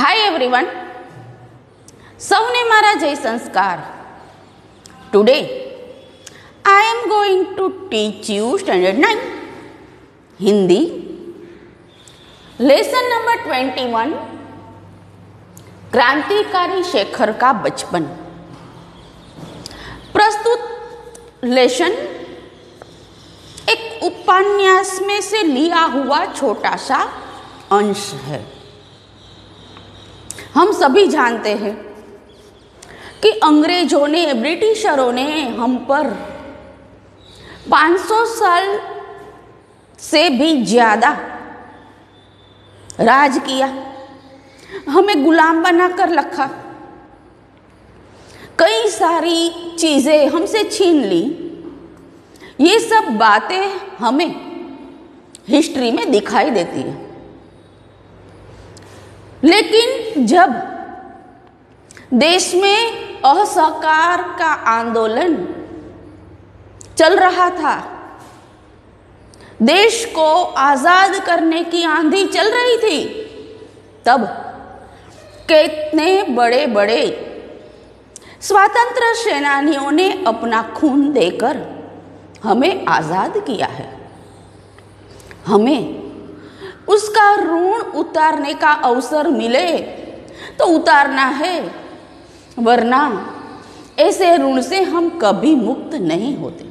Hi everyone સૌને મારા જય સંસ્કાર today I am going to teach you standard nine Hindi lesson number twenty one क्रांतिकारी शेखर का बचपन प्रस्तुत लेसन एक उपन्यास में से लिया हुआ छोटा सा अंश है हम सभी जानते हैं कि अंग्रेज़ों ने, ब्रिटिशरों ने हम पर 500 साल से भी ज़्यादा राज किया। हमें गुलाम बनाकर रखा। कई सारी चीज़ें हमसे छीन ली। ये सब बातें हमें हिस्ट्री में दिखाई देती है। लेकिन जब देश में असहकार का आंदोलन चल रहा था, देश को आज़ाद करने की आंधी चल रही थी, तब कितने बड़े बड़े स्वतंत्र सेनानियों ने अपना खून देकर हमें आज़ाद किया है। हमें उसका ऋण उतारने का अवसर मिले तो उतारना है। वरना ऐसे ऋण से हम कभी मुक्त नहीं होते।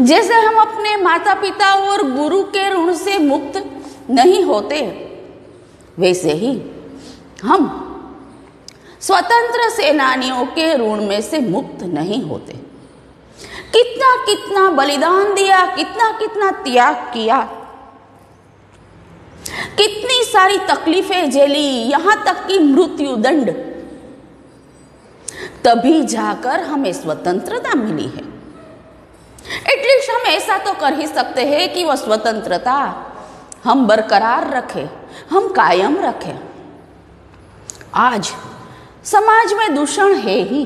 जैसे हम अपने माता पिता और गुरु के ऋण से मुक्त नहीं होते, वैसे ही हम स्वतंत्र सेनानियों के ऋण में से मुक्त नहीं होते। कितना कितना बलिदान दिया कितना कितना त्याग किया कितनी सारी तकलीफें झेली, यहाँ तक कि मृत्यु दंड। तभी जाकर हमें स्वतंत्रता मिली है। एटलीस्ट हम ऐसा तो कर ही सकते हैं कि वह स्वतंत्रता हम बरकरार रखें, हम कायम रखें। आज समाज में दूषण है ही।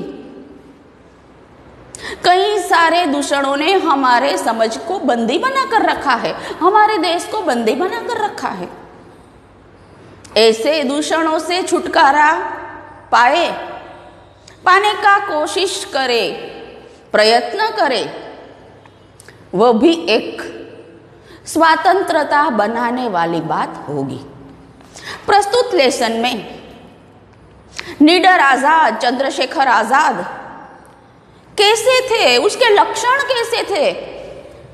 कई सारे दूषणों ने हमारे समझ को बंदी बनाकर रखा है, हमारे देश को बंदी बनाकर रखा है। ऐसे दूषणों से छुटकारा पाए, पाने का कोशिश करे, प्रयत्न करे वह भी एक स्वतंत्रता बनाने वाली बात होगी। प्रस्तुत लेसन में निडर आज़ाद, चंद्रशेखर आज़ाद कैसे थे, उसके लक्षण कैसे थे,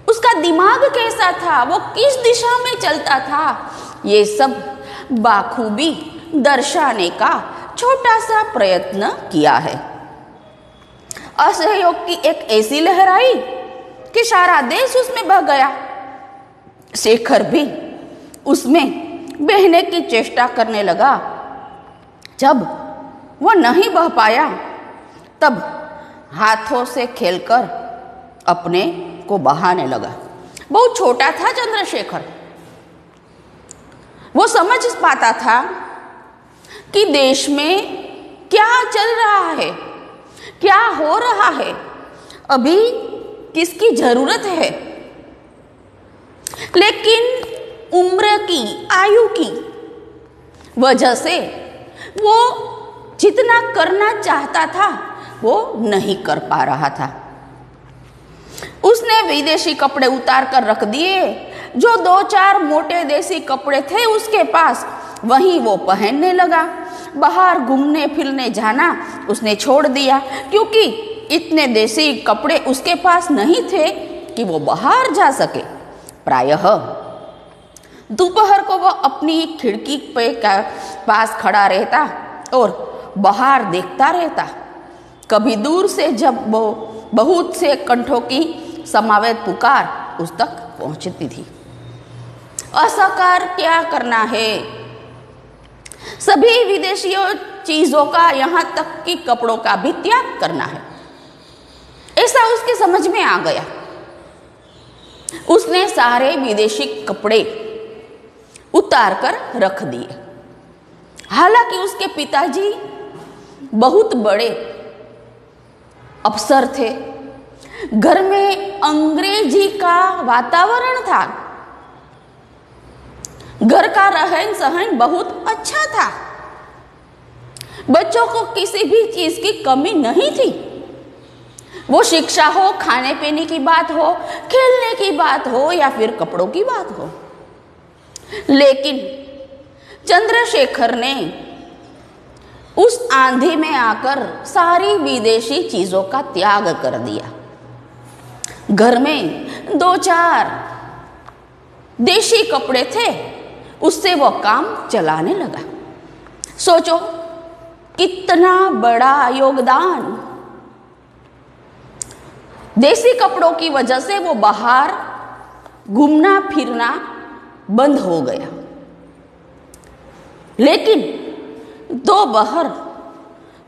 उसका दिमाग कैसा था, वो किस दिशा में चलता था, ये सब बाखूबी दर्शाने का छोटा सा प्रयत्न किया है। असहयोग की एक ऐसी लहर आई कि सारा देश उसमें बह गया। शेखर भी उसमें बहने की चेष्टा करने लगा। जब वह नहीं बह पाया, तब हाथों से खेलकर अपने को बहाने लगा। बहुत छोटा था चंद्रशेखर। वो समझ पाता था कि देश में क्या चल रहा है, क्या हो रहा है, अभी किसकी ज़रूरत है। लेकिन उम्र की, आयु की वजह से वो जितना करना चाहता था, वो नहीं कर पा रहा था। उसने विदेशी कपड़े उतार कर रख दिए जो दो चार मोटे देसी कपड़े थे उसके पास, वहीं वो पहनने लगा। बाहर घूमने फिरने जाना उसने छोड़ दिया, क्योंकि इतने देसी कपड़े उसके पास नहीं थे कि वो बाहर जा सके। प्रायः दोपहर को वह अपनी खिड़की पे पास खड़ा रहता और बाहर देखता रहता। कभी दूर से जब वो बहुत से कंठों की समावेत पुकार उस तक पहुँचती थी। असकार क्या करना है? सभी विदेशियों चीज़ों का यहाँ तक कि कपड़ों का भी त्याग करना है। ऐसा उसके समझ में आ गया। उसने सारे विदेशी कपड़े उतार कर रख दिए। हालाँकि उसके पिताजी बहुत बड़े अफसर थे। घर में अंग्रेज़ी का वातावरण था। घर का रहन सहन बहुत अच्छा था। बच्चों को किसी भी चीज़ की कमी नहीं थी। वो शिक्षा हो, खाने पीने की बात हो, खेलने की बात हो या फिर कपड़ों की बात हो। लेकिन चंद्रशेखर ने उस आंधी में आकर सारी विदेशी चीज़ों का त्याग कर दिया। घर में दो चार देशी कपड़े थे। उससे वो काम चलाने लगा। सोचो, कितना बड़ा योगदान। देसी कपड़ों की वजह से वो बाहर घूमना फिरना बंद हो गया। लेकिन दोपहर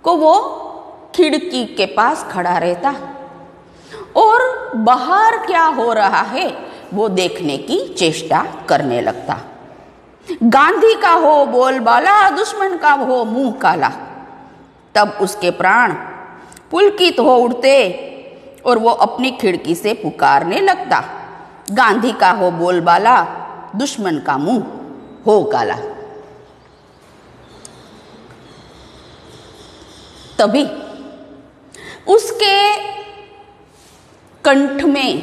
को वो खिड़की के पास खड़ा रहता। और बाहर क्या हो रहा है, वो देखने की चेष्टा करने लगता। गांधी का हो बोलबाला दुश्मन का हो मुँह काला। तब उसके प्राण पुलकित हो उठते और वो अपनी खिड़की से पुकारने लगता। गांधी का हो बोलबाला दुश्मन का मुँह हो काला। तभी उसके कंठ में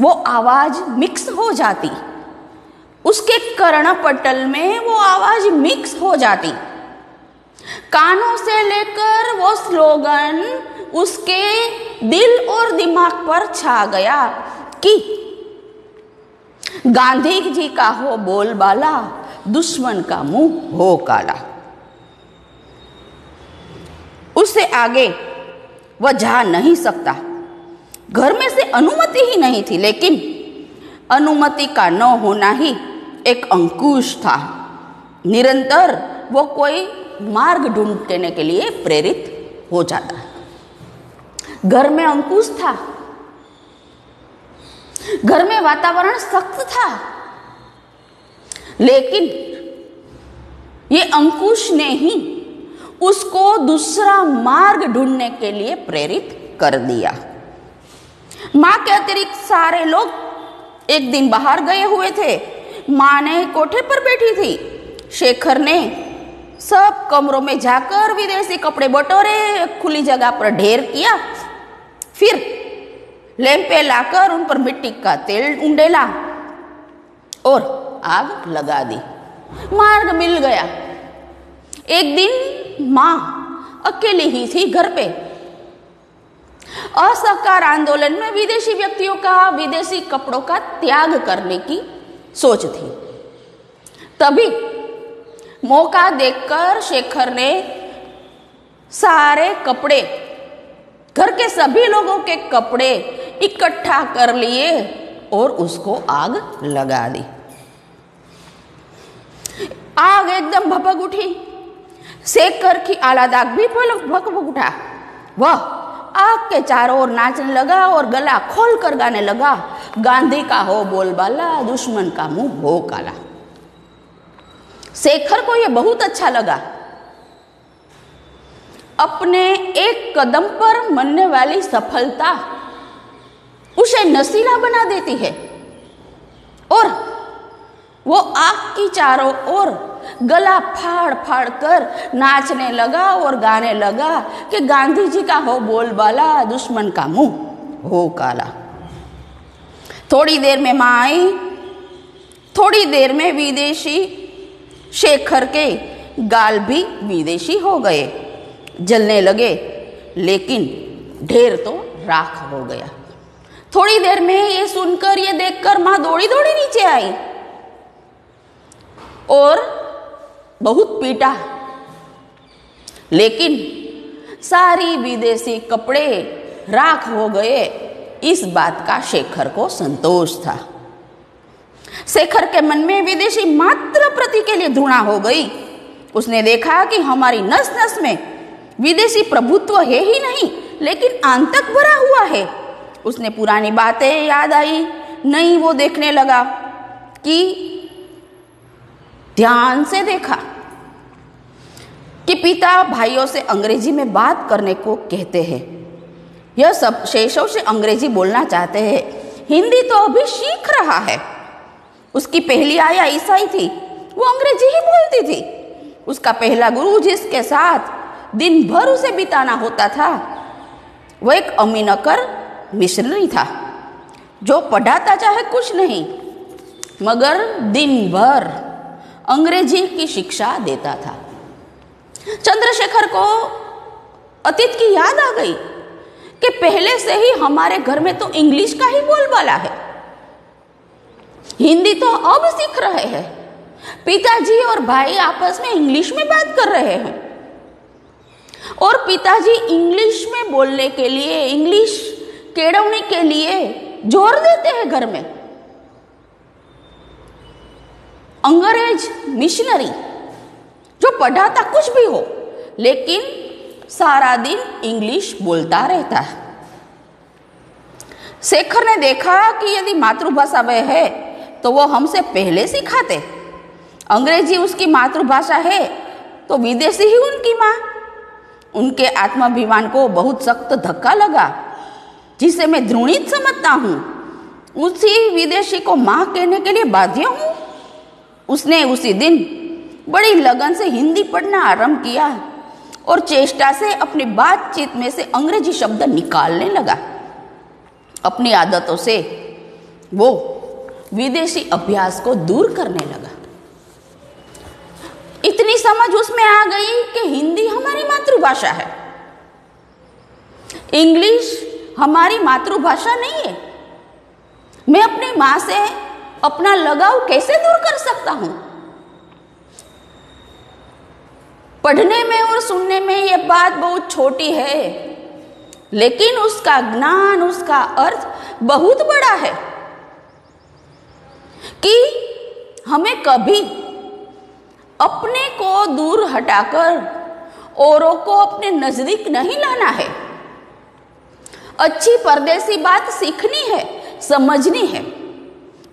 वो आवाज़ मिक्स हो जाती। उसके कर्णपटल में वो आवाज़ मिक्स हो जाती। कानों से लेकर वो स्लोगन उसके दिल और दिमाग पर छा गया कि गांधी जी का हो बोलबाला, दुश्मन का मुँह हो काला। उससे आगे वह जा नहीं सकता। घर में से अनुमति ही नहीं थी, लेकिन अनुमति का न होना ही एक अंकुश था। निरंतर वो कोई मार्ग ढूँढने के लिए प्रेरित हो जाता घर में अंकुश था। घर में वातावरण सख्त था। लेकिन ये अंकुश ने ही उसको दूसरा मार्ग ढूँढने के लिए प्रेरित कर दिया। माँ के अतिरिक्त सारे लोग एक दिन बाहर गए हुए थे। माँ ने कोठे पर बैठी थी। शेखर ने सब कमरों में जाकर विदेशी कपड़े बटोरे, खुली जगह पर ढेर किया। फिर लैंपे लाकर उन पर मिट्टी का तेल उंडेला और आग लगा दी। मार्ग मिल गया। एक दिन माँ अकेली ही थी घर पे। असहकार आंदोलन में विदेशी व्यक्तियों का विदेशी कपड़ों का त्याग करने की सोच थी। तभी मौका देखकर शेखर ने सारे कपड़े, घर के सभी लोगों के कपड़े इकट्ठा कर लिए और उसको आग लगा दी। आग एकदम भपक उठी। शेखर की आला दाग भी भपक उठा। वह, आग के चारों ओर नाचने लगा और गला खोल कर गाने लगा। गांधी का हो बोलबाला, दुश्मन का मुँह हो काला शेखर को यह बहुत अच्छा लगा। अपने एक कदम पर मनने वाली सफलता उसे नसीला बना देती है। और वो आग की चारों ओर गला फाड़ फाड़ कर नाचने लगा और गाने लगा कि गांधी जी का हो बोलबाला, दुश्मन का मुँह हो काला थोड़ी देर में माँ आई, थोड़ी देर में विदेशी शेखर के गाल भी विदेशी हो गए, जलने लगे, लेकिन ढेर तो राख हो गया। थोड़ी देर में ये सुनकर, ये देखकर माँ दौड़ी दौड़ी नीचे आई और बहुत पीटा। लेकिन सारी विदेशी कपड़े राख हो गए इस बात का शेखर को संतोष था। शेखर के मन में विदेशी मात्र प्रति के लिए धुणा हो गई। उसने देखा कि हमारी नस नस में विदेशी प्रभुत्व है ही नहीं, लेकिन आंतक भरा हुआ है। उसने पुरानी बातें याद आई, नहीं वो देखने लगा कि ध्यान से देखा कि पिता भाइयों से अंग्रेज़ी में बात करने को कहते हैं। यह सब शेषव से अंग्रेज़ी बोलना चाहते हैं। हिंदी तो अभी सीख रहा है। उसकी पहली आया ईसाई थी, वो अंग्रेज़ी ही बोलती थी। उसका पहला गुरु जिसके साथ दिन भर उसे बिताना होता था वह एक अमीनकर मिश्री था, जो पढ़ाता चाहे कुछ नहीं, मगर दिन भर अंग्रेज़ी की शिक्षा देता था। चंद्रशेखर को अतीत की याद आ गई। कि पहले से ही हमारे घर में तो इंग्लिश का ही बोलबाला है। हिंदी तो अब सीख रहे हैं। पिताजी और भाई आपस में इंग्लिश में बात कर रहे हैं। और पिताजी इंग्लिश में बोलने के लिए, इंग्लिश केड़वने के लिए ज़ोर देते हैं घर में। अंग्रेज़ मिशनरी जो पढ़ाता कुछ भी हो, लेकिन सारा दिन इंग्लिश बोलता रहता है। शेखर ने देखा कि यदि मातृभाषा वह है तो वो हमसे पहले सिखाते। अंग्रेज़ी उसकी मातृभाषा है तो विदेशी ही उनकी माँ। उनके आत्माभिमान को बहुत सख्त धक्का लगा, जिसे मैं द्रोणित समझता हूँ। उसी विदेशी को माँ कहने के लिए बाध्य हूँ। उसने उसी दिन बड़ी लगन से हिंदी पढ़ना आरंभ किया। और चेष्टा से अपनी बातचीत में से अंग्रेज़ी शब्द निकालने लगा। अपनी आदतों से वो विदेशी अभ्यास को दूर करने लगा। इतनी समझ उसमें आ गई कि हिंदी हमारी मातृभाषा है। इंग्लिश हमारी मातृभाषा नहीं है। मैं अपनी माँ से अपना लगाव कैसे दूर कर सकता हूँ? पढ़ने में और सुनने में यह बात बहुत छोटी है, लेकिन उसका ज्ञान, उसका अर्थ बहुत बड़ा है कि हमें कभी अपने को दूर हटाकर औरों को अपने नज़दीक नहीं लाना है। अच्छी परदेसी बात सीखनी है, समझनी है,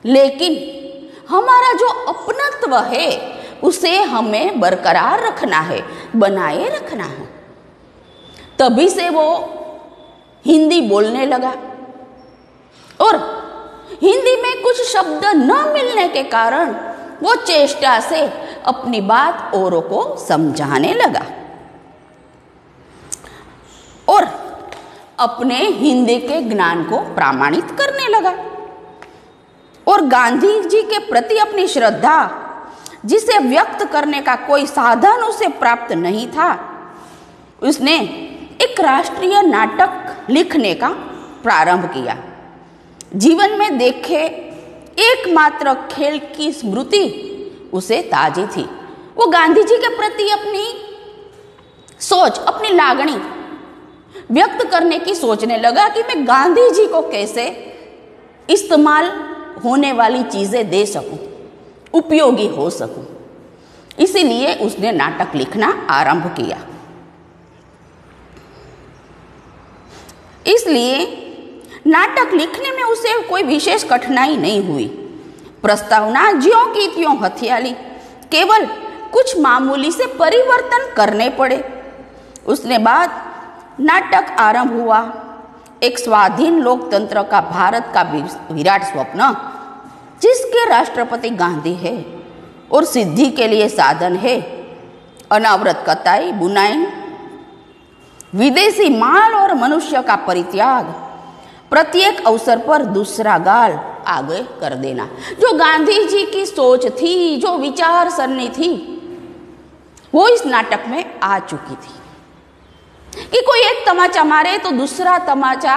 लेकिन हमारा जो अपनत्व है उसे हमें बरकरार रखना है, बनाए रखना है। तभी से वो हिंदी बोलने लगा। और हिंदी में कुछ शब्द न मिलने के कारण वो चेष्टा से अपनी बात औरों को समझाने लगा। और अपने हिंदी के ज्ञान को प्रमाणित करने लगा। और गांधी जी के प्रति अपनी श्रद्धा जिसे व्यक्त करने का कोई साधन उसे प्राप्त नहीं था। उसने एक राष्ट्रीय नाटक लिखने का प्रारंभ किया। जीवन में देखे एकमात्र खेल की स्मृति उसे ताजी थी। वो गांधी जी के प्रति अपनी सोच, अपनी लागणी व्यक्त करने की सोचने लगा कि मैं गांधी जी को कैसे इस्तेमाल होने वाली चीज़ें दे सकूँ। उपयोगी हो सकूँ। इसीलिए उसने नाटक लिखना आरंभ किया। इसलिए नाटक लिखने में उसे कोई विशेष कठिनाई नहीं हुई। प्रस्तावना ज्यों की त्यों हथियाली, केवल कुछ मामूली से परिवर्तन करने पड़े। उसने बाद नाटक आरंभ हुआ। एक स्वाधीन लोकतंत्र का भारत का विराट स्वप्न जिसके राष्ट्रपति गांधी है और सिद्धि के लिए साधन है। अनावृत कताई, बुनाई, विदेशी माल और मनुष्य का परित्याग, प्रत्येक अवसर पर दूसरा गाल आगे कर देना। जो गांधी जी की सोच थी, जो विचार सरनी थी, वो इस नाटक में आ चुकी थी। कि कोई एक तमाचा मारे तो दूसरा तमाचा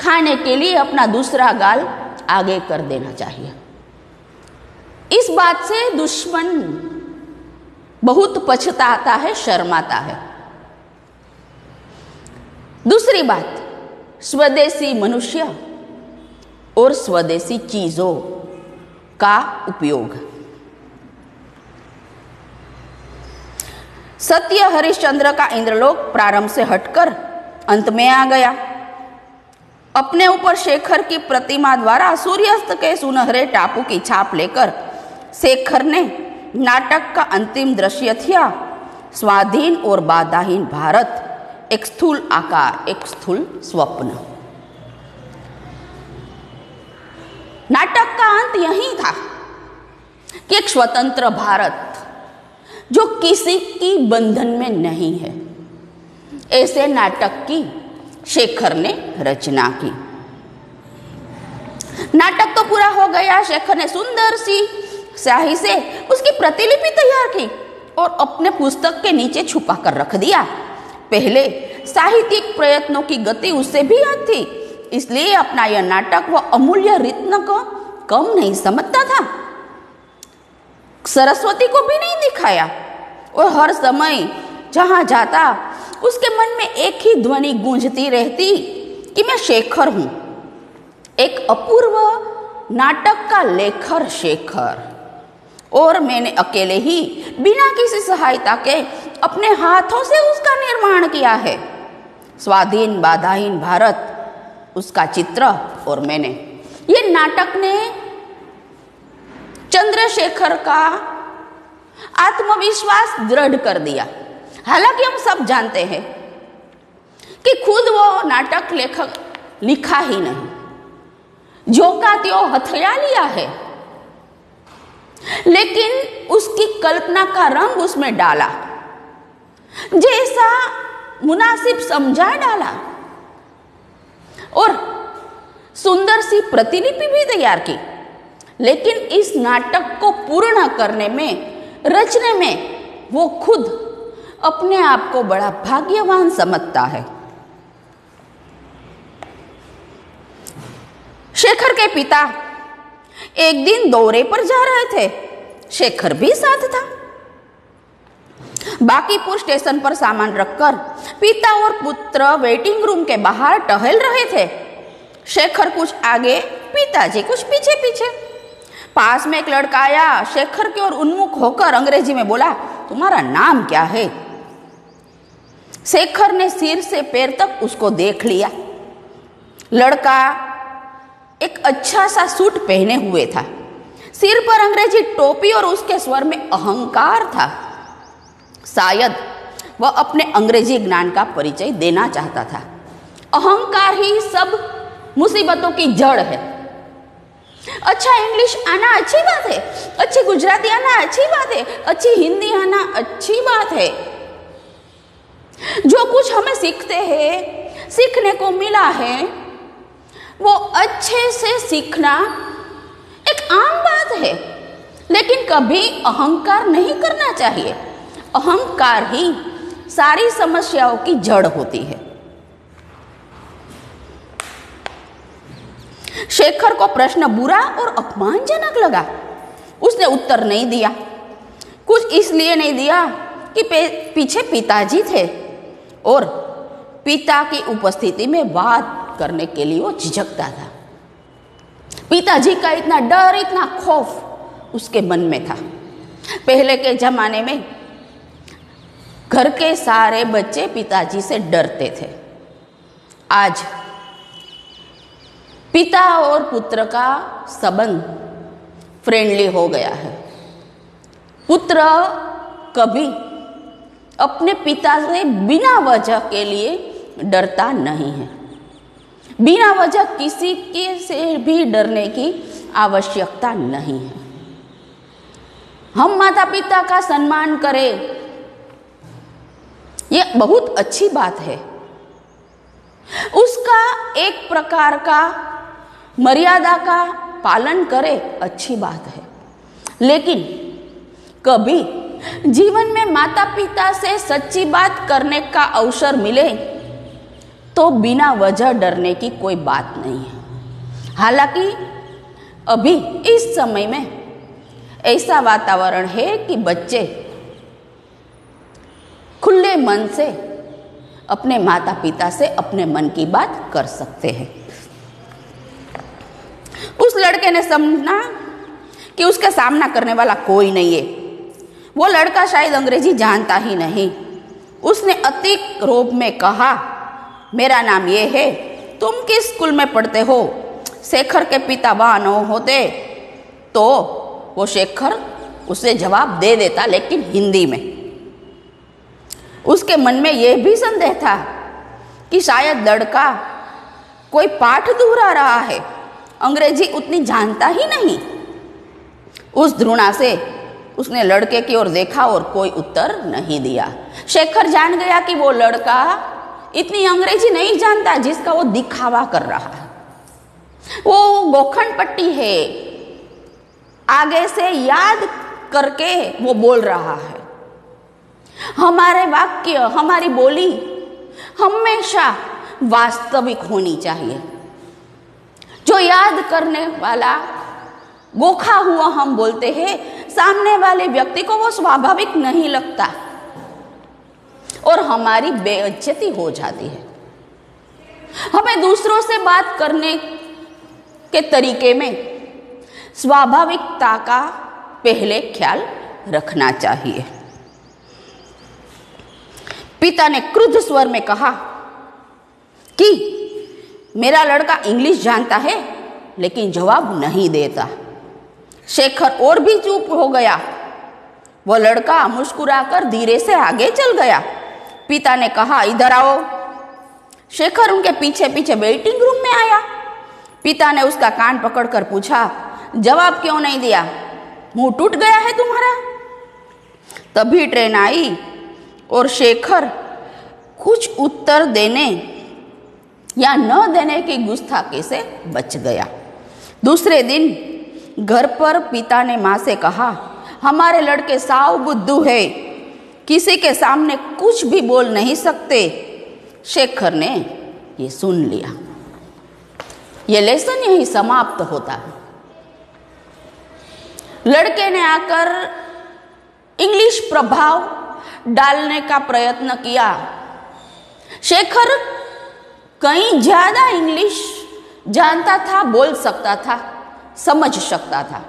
खाने के लिए अपना दूसरा गाल आगे कर देना चाहिए। इस बात से दुश्मन बहुत पछताता है, शर्माता है। दूसरी बात, स्वदेशी मनुष्य और स्वदेशी चीज़ों का उपयोग। सत्य हरिश्चंद्र का इंद्रलोक प्रारंभ से हटकर अंत में आ गया। अपने ऊपर शेखर की प्रतिमा द्वारा सूर्यास्त के सुनहरे टापू की छाप लेकर शेखर ने नाटक का अंतिम दृश्य थिया। स्वाधीन और बाधाहीन भारत, एक स्थूल आकार, एक स्थूल स्वप्न। नाटक का अंत यही था कि एक स्वतंत्र भारत, जो किसी की बंधन में नहीं है, ऐसे नाटक की शेखर ने रचना की। नाटक तो पूरा हो गया, शेखर ने सुंदर सी स्याही से उसकी प्रतिलिपि तैयार की और अपने पुस्तक के नीचे छुपा कर रख दिया। पहले साहित्यिक प्रयत्नों की गति उससे भी याद थी, इसलिए अपना यह नाटक वह अमूल्य रत्न को कम नहीं समझता था। सरस्वती को भी नहीं दिखाया और हर समय जहाँ जाता, उसके मन में एक ही ध्वनि गूंजती रहती। कि मैं शेखर हूँ। एक अपूर्व नाटक का लेखर शेखर। और मैंने अकेले ही बिना किसी सहायता के अपने हाथों से उसका निर्माण किया है। स्वाधीन बाधाहीन भारत, उसका चित्र और मैंने। ये नाटक ने चंद्रशेखर का आत्मविश्वास दृढ़ कर दिया। हालाँकि हम सब जानते हैं कि खुद वो नाटक लेखक लिखा ही नहीं। जो का त्यो हथया लिया है। लेकिन उसकी कल्पना का रंग उसमें डाला। जैसा मुनासिब समझा डाला। और सुंदर सी प्रतिलिपि भी तैयार की। लेकिन इस नाटक को पूर्ण करने में, रचने में वो खुद अपने आप को बड़ा भाग्यवान समझता है। शेखर के पिता एक दिन दौरे पर जा रहे थे। शेखर भी साथ था। बाकीपुर स्टेशन पर सामान रखकर पिता और पुत्र वेटिंग रूम के बाहर टहल रहे थे। शेखर कुछ आगे, पिताजी कुछ पीछे पीछे। पास में एक लड़का आया। शेखर की ओर उन्मुख होकर अंग्रेज़ी में बोला, तुम्हारा नाम क्या है? शेखर ने सिर से पैर तक उसको देख लिया। लड़का एक अच्छा सा सूट पहने हुए था। सिर पर अंग्रेज़ी टोपी और उसके स्वर में अहंकार था। शायद वह अपने अंग्रेज़ी ज्ञान का परिचय देना चाहता था। अहंकार ही सब मुसीबतों की जड़ है। अच्छा इंग्लिश आना अच्छी बात है, अच्छी गुजराती आना अच्छी बात है, अच्छी हिंदी आना अच्छी बात है। जो कुछ हमें सीखते हैं, सीखने को मिला है वो अच्छे से सीखना एक आम बात है। लेकिन कभी अहंकार नहीं करना चाहिए। अहंकार ही सारी समस्याओं की जड़ होती है। शेखर को प्रश्न बुरा और अपमानजनक लगा। उसने उत्तर नहीं दिया। कुछ इसलिए नहीं दिया कि पीछे पिताजी थे और पिता की उपस्थिति में बात करने के लिए वो झिझकता था। पिताजी का इतना डर, इतना खौफ उसके मन में था। पहले के जमाने में घर के सारे बच्चे पिताजी से डरते थे। आज पिता और पुत्र का संबंध फ्रेंडली हो गया है। पुत्र कभी अपने पिता से बिना वजह के लिए डरता नहीं है। बिना वजह किसी के से भी डरने की आवश्यकता नहीं है। हम माता पिता का सम्मान करें यह बहुत अच्छी बात है। उसका एक प्रकार का मर्यादा का पालन करे, अच्छी बात है। लेकिन कभी जीवन में माता पिता से सच्ची बात करने का अवसर मिले तो बिना वजह डरने की कोई बात नहीं है। हालाँकि अभी इस समय में ऐसा वातावरण है कि बच्चे खुले मन से अपने माता पिता से अपने मन की बात कर सकते हैं। उस लड़के ने समझना कि उसका सामना करने वाला कोई नहीं है। वो लड़का शायद अंग्रेज़ी जानता ही नहीं। उसने अति रोप में कहा मेरा नाम ये है। तुम किस स्कूल में पढ़ते हो? शेखर के पिता वहाँ न होते। तो वो शेखर उसे जवाब दे देता लेकिन हिंदी में। उसके मन में यह भी संदेह था कि शायद लड़का कोई पाठ दोहरा रहा है। अंग्रेज़ी उतनी जानता ही नहीं। उस ध्रुणा से उसने लड़के की ओर देखा और कोई उत्तर नहीं दिया। शेखर जान गया कि वो लड़का इतनी अंग्रेज़ी नहीं जानता जिसका वो दिखावा कर रहा है। वो गोखंड पट्टी है। आगे से याद करके वो बोल रहा है। हमारे वाक्य, हमारी बोली हमेशा वास्तविक होनी चाहिए। जो याद करने वाला गोखा हुआ हम बोलते हैं, सामने वाले व्यक्ति को वो स्वाभाविक नहीं लगता। और हमारी बेइज्जती हो जाती है। हमें दूसरों से बात करने के तरीके में स्वाभाविकता का पहले ख्याल रखना चाहिए। पिता ने क्रुद्ध स्वर में कहा कि मेरा लड़का इंग्लिश जानता है, लेकिन जवाब नहीं देता। शेखर और भी चुप हो गया। वह लड़का मुस्कुराकर धीरे से आगे चल गया। पिता ने कहा, इधर आओ। शेखर उनके पीछे पीछे वेटिंग रूम में आया। पिता ने उसका कान पकड़कर पूछा, जवाब क्यों नहीं दिया? मुँह टूट गया है तुम्हारा? तभी ट्रेन आई और शेखर कुछ उत्तर देने या न देने की गुस्ताखी से बच गया। दूसरे दिन घर पर पिता ने माँ से कहा, हमारे लड़के साव बुद्धू है। किसी के सामने कुछ भी बोल नहीं सकते। शेखर ने ये सुन लिया। ये लेसन यही समाप्त होता है। लड़के ने आकर इंग्लिश प्रभाव डालने का प्रयत्न किया। शेखर कहीं ज़्यादा इंग्लिश जानता था, बोल सकता था, समझ सकता था।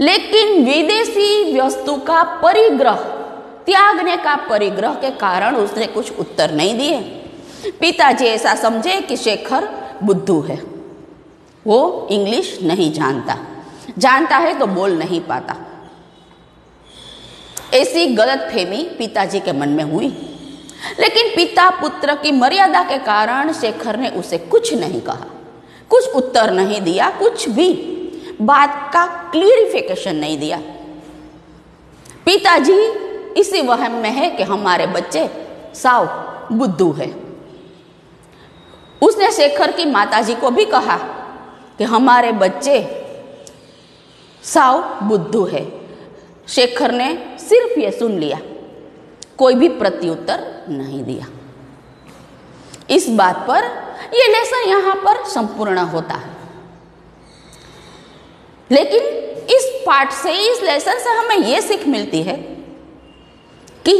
लेकिन विदेशी वस्तु का परिग्रह त्यागने का परिग्रह के कारण उसने कुछ उत्तर नहीं दिए। पिताजी ऐसा समझे कि शेखर बुद्धू है। वो इंग्लिश नहीं जानता। जानता है तो बोल नहीं पाता। ऐसी गलत फहमी पिताजी के मन में हुई। लेकिन पिता पुत्र की मर्यादा के कारण शेखर ने उसे कुछ नहीं कहा। कुछ उत्तर नहीं दिया, कुछ भी बात का क्लियरिफिकेशन नहीं दिया। पिताजी इसी वहम में है कि हमारे बच्चे साव बुद्धू है। उसने शेखर की माताजी को भी कहा कि हमारे बच्चे साव बुद्धू है। शेखर ने सिर्फ़ ये सुन लिया, कोई भी प्रत्युत्तर नहीं दिया। इस बात पर यह लेसन यहाँ पर संपूर्ण होता है। लेकिन इस पाठ से, इस लेसन से हमें यह सीख मिलती है कि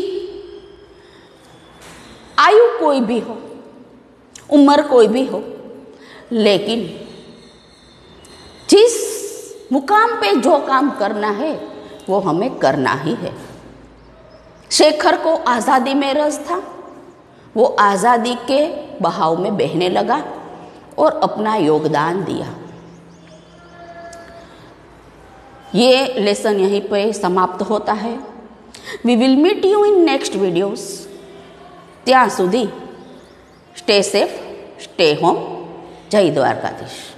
आयु कोई भी हो, उम्र कोई भी हो, लेकिन जिस मुकाम पे जो काम करना है, वो हमें करना ही है। शेखर को आज़ादी में रस था, वो आज़ादी के बहाव में बहने लगा और अपना योगदान दिया। ये लेसन यहीं पे समाप्त होता है। We will meet you in next videos. Tya. Stay safe, stay home. Jai Dwarkadish.